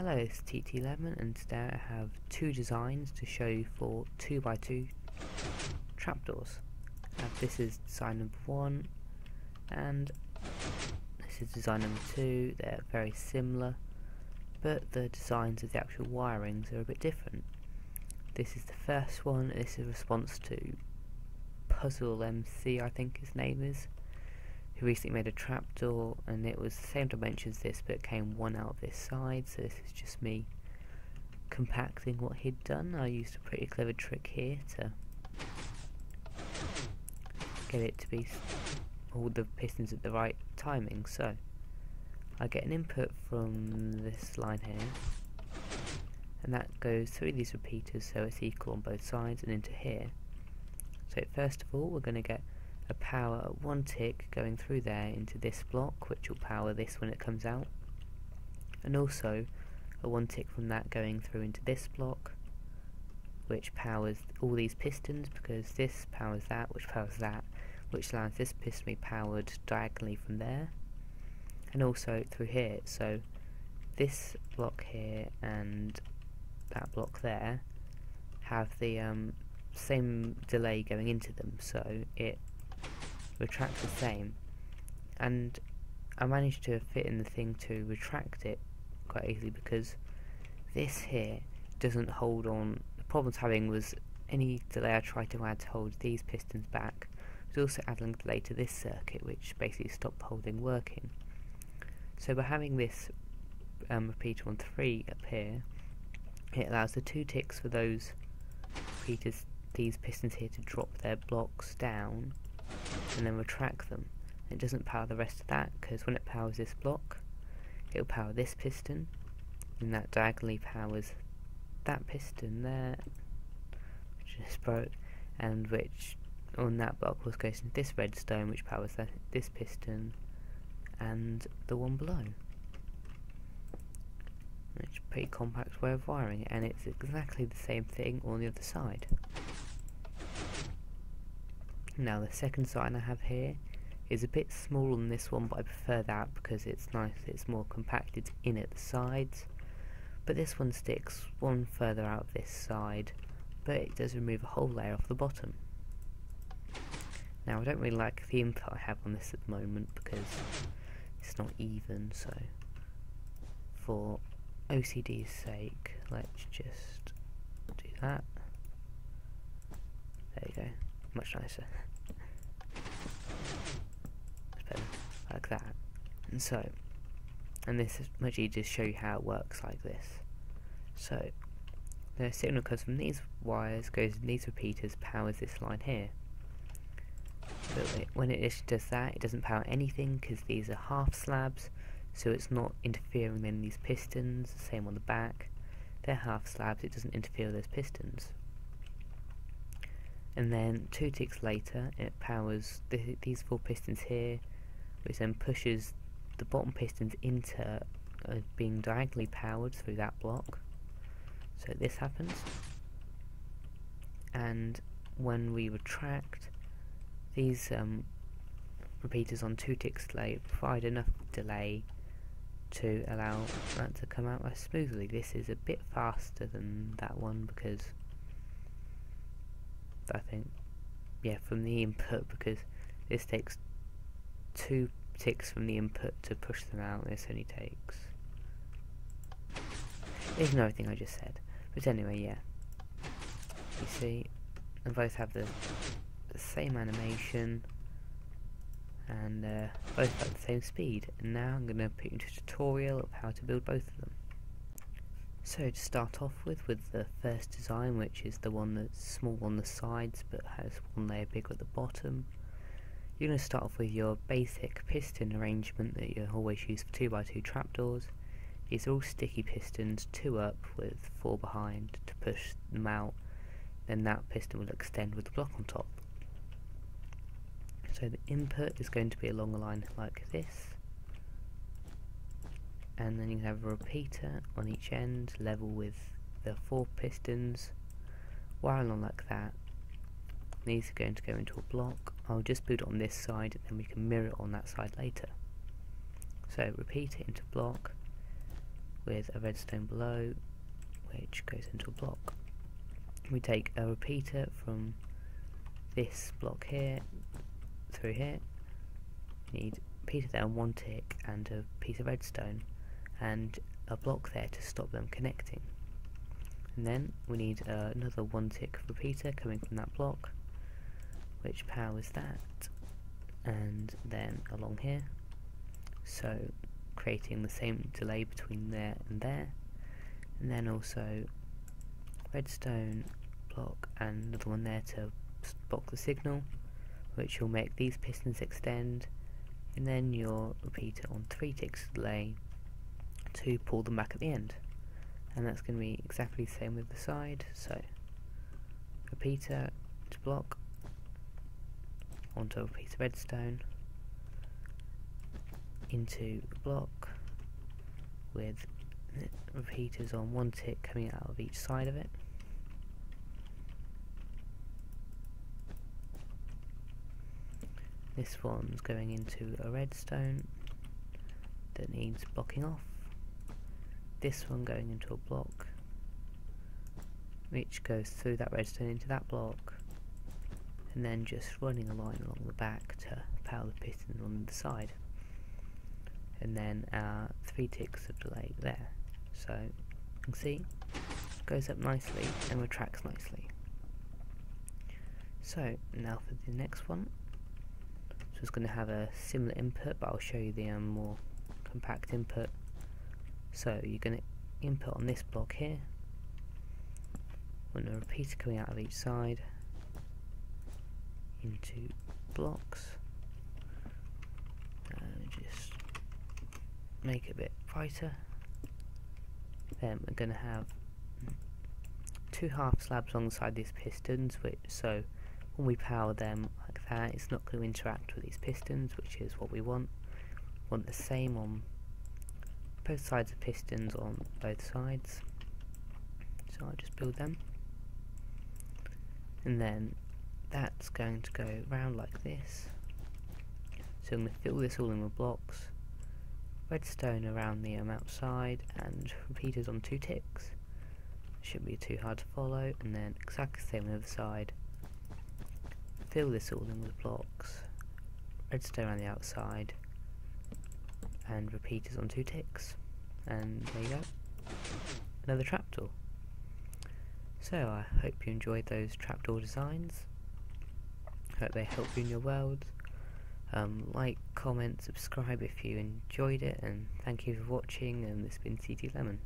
Hello, it's TT Lemon and today I have two designs to show you for 2x2 trapdoors. Uh, this is design number one and this is design number two. They're very similar but the designs of the actual wirings are a bit different. This is the first one, this is a response to Puzzle MC I think his name is who recently made a trapdoor and it was the same dimensions as this but it came one out of this side so this is just me compacting what he'd done. I used a pretty clever trick here to get it to be all the pistons at the right timing so I get an input from this line here and that goes through these repeaters so it's equal on both sides and into here so first of all we're going to get a power one tick going through there into this block which will power this when it comes out. And also a one tick from that going through into this block which powers all these pistons because this powers that which powers that which allows this piston to be powered diagonally from there. And also through here so this block here and that block there have the um, same delay going into them. So it retract the same. And I managed to fit in the thing to retract it quite easily because this here doesn't hold on. The problems having was any delay I tried to add to hold these pistons back was also adding delay to this circuit which basically stopped holding working. So by having this um, repeater on 3 up here it allows the two ticks for those repeaters these pistons here to drop their blocks down and then retract them. It doesn't power the rest of that because when it powers this block, it'll power this piston, and that diagonally powers that piston there, which is broke, and which on that block was goes into this redstone, which powers that, this piston, and the one below. It's a pretty compact way of wiring and it's exactly the same thing on the other side. Now the second sign I have here is a bit smaller than this one but I prefer that because it's nice, it's more compacted in at the sides but this one sticks one further out of this side but it does remove a whole layer off the bottom. Now I don't really like the input I have on this at the moment because it's not even so for OCD's sake let's just do that. There you go, much nicer. Like that. And so, and this is much easier to show you how it works like this. So, the signal comes from these wires, goes in these repeaters, powers this line here. But when it does that, it doesn't power anything because these are half slabs, so it's not interfering in these pistons, same on the back. They're half slabs, it doesn't interfere with those pistons. And then two ticks later, it powers these four pistons here, which then pushes the bottom pistons into uh, being diagonally powered through that block. So this happens. And when we retract, these um, repeaters on two ticks delay provide enough delay to allow that to come out less smoothly. This is a bit faster than that one because I think, yeah, from the input because this takes two ticks from the input to push them out. This only takes... Ignore everything I just said. But anyway, yeah. You see, they both have the, the same animation and uh, both at the same speed. And now I'm going to put you into a tutorial of how to build both of them. So to start off with, with the first design, which is the one that's small on the sides but has one layer bigger at the bottom, you're going to start off with your basic piston arrangement that you always use for 2x2 trapdoors. These are all sticky pistons, two up with four behind to push them out. Then that piston will extend with the block on top. So the input is going to be along a line like this. And then you can have a repeater on each end, level with the four pistons, wire along like that, these are going to go into a block. I'll just put it on this side and then we can mirror it on that side later. So repeat it into block with a redstone below which goes into a block. We take a repeater from this block here through here. We need a repeater there on one tick and a piece of redstone and a block there to stop them connecting. And then we need uh, another one tick repeater coming from that block which powers that? And then along here. So creating the same delay between there and there. And then also redstone block and another one there to block the signal which will make these pistons extend. And then your repeater on 3 ticks delay to pull them back at the end. And that's going to be exactly the same with the side. So repeater to block onto a piece of redstone into a block with repeaters on one tick coming out of each side of it. This one's going into a redstone that needs blocking off. This one going into a block which goes through that redstone into that block and then just running a line along the back to power the piston on the side. And then our three ticks of delay there. So you can see goes up nicely and retracts nicely. So now for the next one. So it's going to have a similar input but I'll show you the um, more compact input. So you're going to input on this block here. Want a repeater coming out of each side into blocks. And just make it a bit brighter. Then we're going to have two half slabs alongside these pistons which so when we power them like that it's not going to interact with these pistons which is what we want. We want the same on both sides of pistons on both sides. So I'll just build them. And then that's going to go round like this. So I'm going to fill this all in with blocks redstone around the um, outside and repeaters on two ticks. Shouldn't be too hard to follow and then exactly the same on the other side. Fill this all in with blocks redstone around the outside and repeaters on two ticks. And there you go. Another trapdoor. So I hope you enjoyed those trapdoor designs hope they help you in your world. Um, like, comment, subscribe if you enjoyed it, and thank you for watching, and this has been TT Lemon.